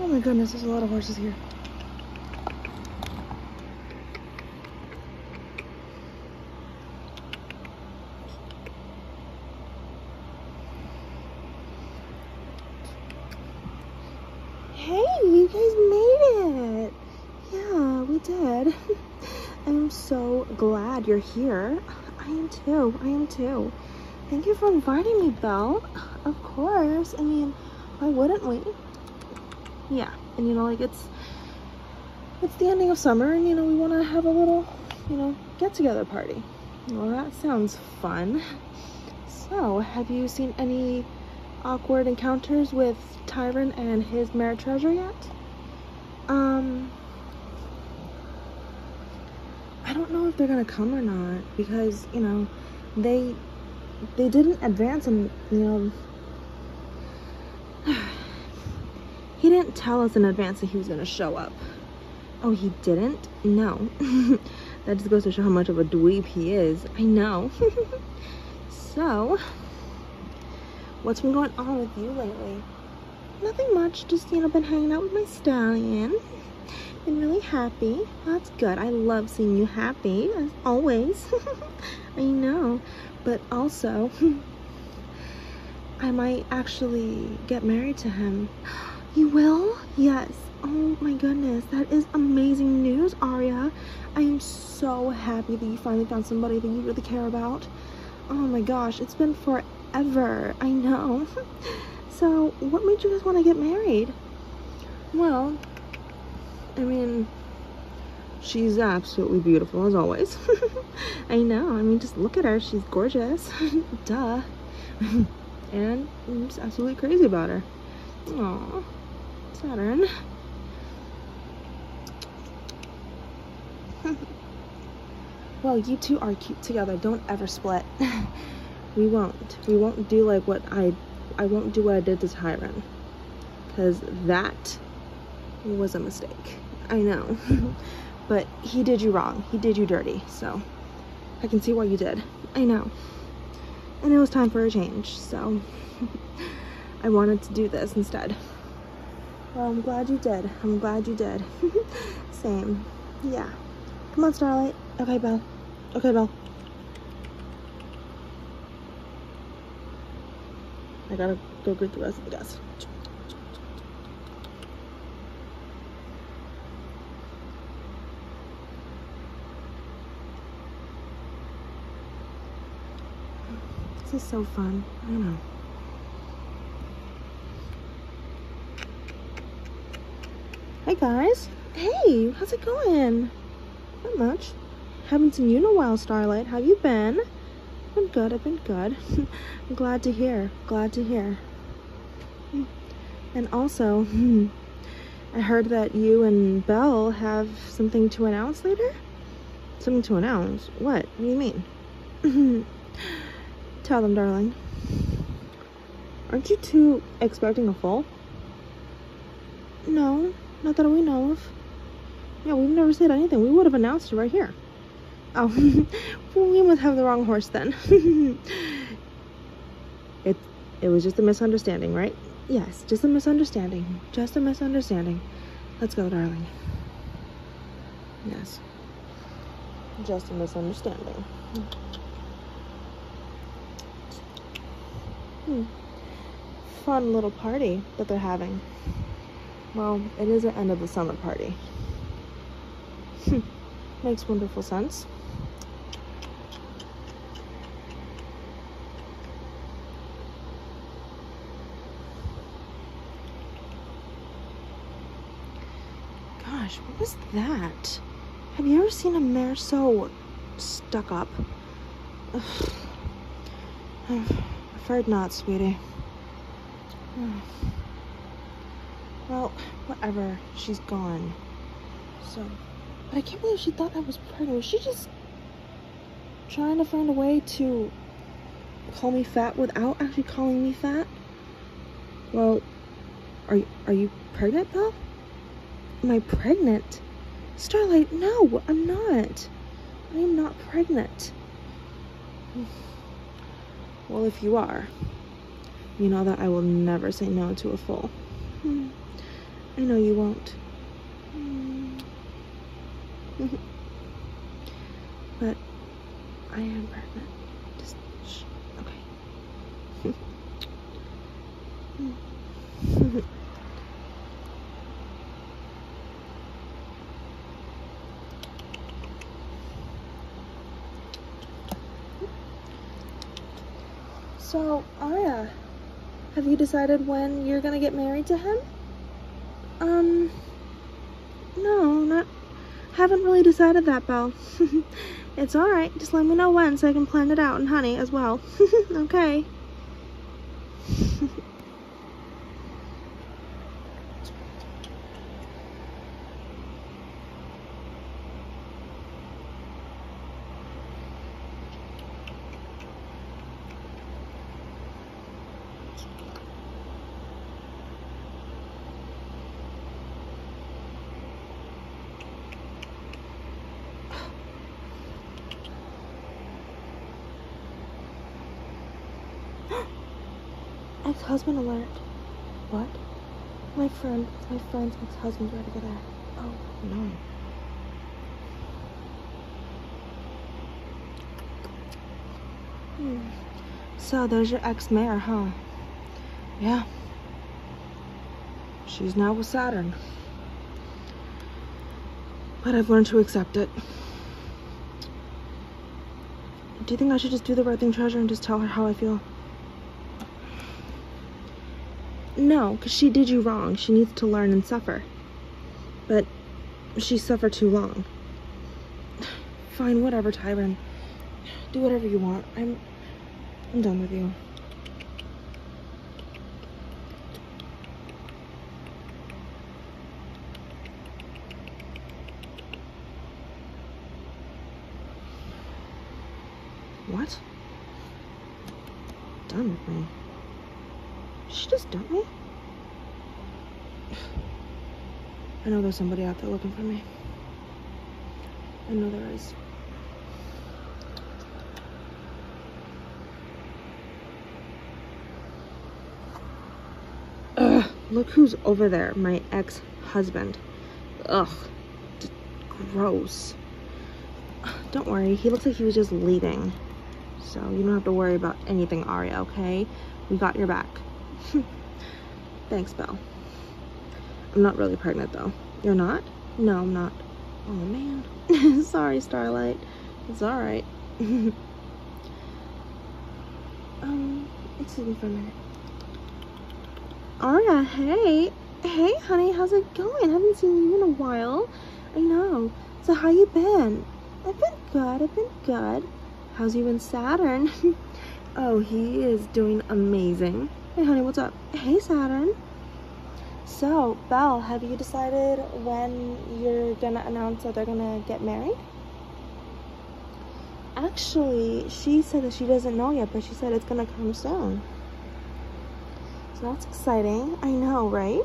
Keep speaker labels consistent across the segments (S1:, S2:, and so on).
S1: Oh my goodness, there's a lot of horses here. Hey, you guys made it! Yeah, we did. I'm so glad you're here. I am too. I am too. Thank you for inviting me, Belle. Of course. I mean, why wouldn't we? Yeah, and you know, like it's it's the ending of summer, and you know, we want to have a little, you know, get together party. Well, that sounds fun. So, have you seen any awkward encounters with Tyron and his mare treasure yet? Um, I don't know if they're gonna come or not because you know they they didn't advance and you know he didn't tell us in advance that he was gonna show up. Oh, he didn't? No. that just goes to show how much of a dweeb he is. I know. so, what's been going on with you lately? Nothing much, just, you know, been hanging out with my stallion. Been really happy. That's good. I love seeing you happy, as always. I know. But also, I might actually get married to him. You will? Yes. Oh my goodness, that is amazing news, Aria. I am so happy that you finally found somebody that you really care about. Oh my gosh, it's been forever. I know. So, what made you guys want to get married? Well, I mean, she's absolutely beautiful as always. I know. I mean, just look at her. She's gorgeous. Duh. and I'm just absolutely crazy about her. Aw, Saturn. well, you two are cute together. Don't ever split. we won't. We won't do like what I I won't do what I did to Tyron. Because that was a mistake. I know. but he did you wrong. He did you dirty. So I can see why you did. I know. And it was time for a change. So I wanted to do this instead. Well, I'm glad you did. I'm glad you did. Same. Yeah. Come on, Starlight. Okay, Belle. Okay, Belle. I gotta go greet the rest of the guests. This is so fun. I don't know. Hey guys. Hey, how's it going? Not much. Haven't seen you in a while, Starlight. How you been? I've been good. I've been good. I'm glad to hear. Glad to hear. And also, I heard that you and Belle have something to announce later? Something to announce? What? What do you mean? Tell them, darling. Aren't you two expecting a fall? No, not that we know of. Yeah, we've never said anything. We would have announced it right here. Oh, we must have the wrong horse then. it, it was just a misunderstanding, right? Yes, just a misunderstanding. Just a misunderstanding. Let's go, darling. Yes. Just a misunderstanding. Hmm. Fun little party that they're having. Well, it is the end of the summer party. Hmm. Makes wonderful sense. Gosh, what was that? Have you ever seen a mare so stuck up? I'm afraid not, sweetie. Well, whatever. She's gone. So, but I can't believe she thought I was pregnant. Was she just trying to find a way to call me fat without actually calling me fat? Well, are are you pregnant, Belle? Am I pregnant? Starlight, no, I'm not. I am not pregnant. Well, if you are, you know that I will never say no to a foal. Hmm. I know you won't. But I am pregnant. Just shh. Okay. so, Aria, have you decided when you're gonna get married to him? Um, no, not, haven't really decided that, Belle. it's alright, just let me know when so I can plan it out, and honey as well. okay. Ex-husband alert. What? My friend, my friend's ex-husband's ready to get there. Oh, no. Hmm. So there's your ex-mare, huh? Yeah. She's now with Saturn. But I've learned to accept it. Do you think I should just do the right thing, Treasure, and just tell her how I feel? No, because she did you wrong. She needs to learn and suffer. But she suffered too long. Fine, whatever, Tyron. Do whatever you want. I'm I'm done with you. What? Done with me. She just dump me? I know there's somebody out there looking for me. I know there is. Ugh, look who's over there. My ex-husband. Ugh. Gross. Don't worry, he looks like he was just leaving. So you don't have to worry about anything, Aria, okay? We got your back. Thanks, Belle. I'm not really pregnant, though. You're not? No, I'm not. Oh, man. Sorry, Starlight. It's alright. um, excuse me for a minute. Aria, hey. Hey, honey, how's it going? haven't seen you in a while. I know. So how you been? I've been good. I've been good. How's you and Saturn? oh, he is doing amazing. Hey, honey, what's up? Hey, Saturn. So, Belle, have you decided when you're gonna announce that they're gonna get married? Actually, she said that she doesn't know yet, but she said it's gonna come soon. So that's exciting. I know, right?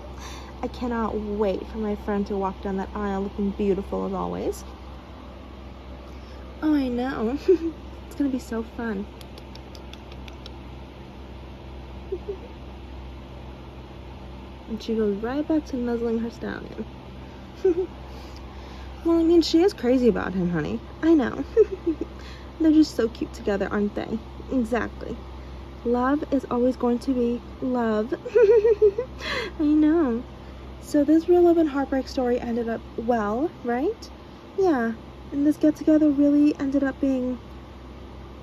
S1: I cannot wait for my friend to walk down that aisle looking beautiful as always. Oh, I know. it's gonna be so fun. And she goes right back to nuzzling her stallion. well, I mean, she is crazy about him, honey. I know. They're just so cute together, aren't they? Exactly. Love is always going to be love. I know. So this real love and heartbreak story ended up well, right? Yeah. And this get together really ended up being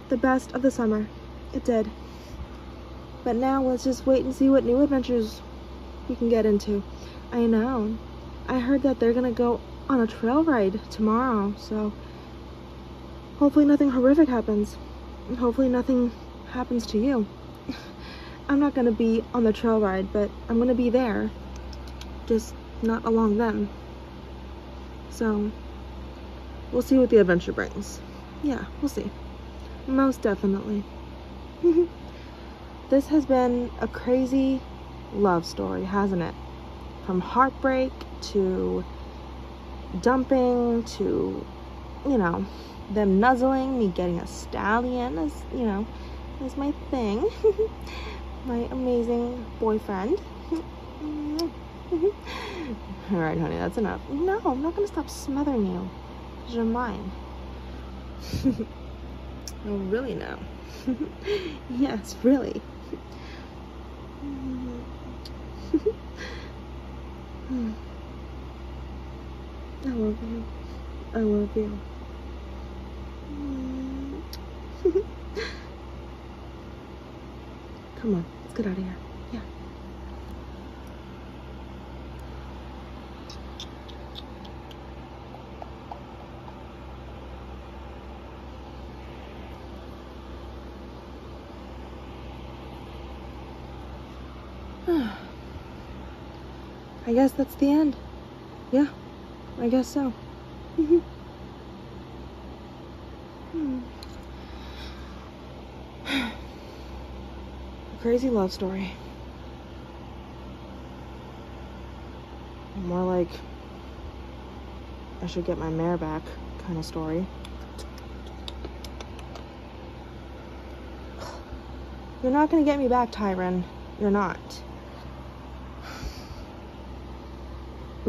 S1: the best of the summer. It did. But now let's just wait and see what new adventures we can get into. I know. I heard that they're gonna go on a trail ride tomorrow, so hopefully nothing horrific happens. Hopefully nothing happens to you. I'm not gonna be on the trail ride, but I'm gonna be there. Just not along them. So, we'll see what the adventure brings. Yeah, we'll see. Most definitely. this has been a crazy love story, hasn't it? From heartbreak to dumping to, you know, them nuzzling, me getting a stallion as, you know, as my thing. my amazing boyfriend. All right, honey, that's enough. No, I'm not gonna stop smothering you. You're mine. oh, really now? yes, really. I love you. I love you. Come on, let's get out of here. Yeah. I guess that's the end. Yeah, I guess so. Hmm. Crazy love story. More like I should get my mare back kind of story. You're not gonna get me back, Tyron. You're not.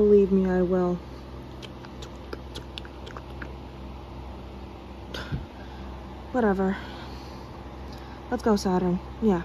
S1: Believe me, I will. Whatever. Let's go, Saturn. Yeah.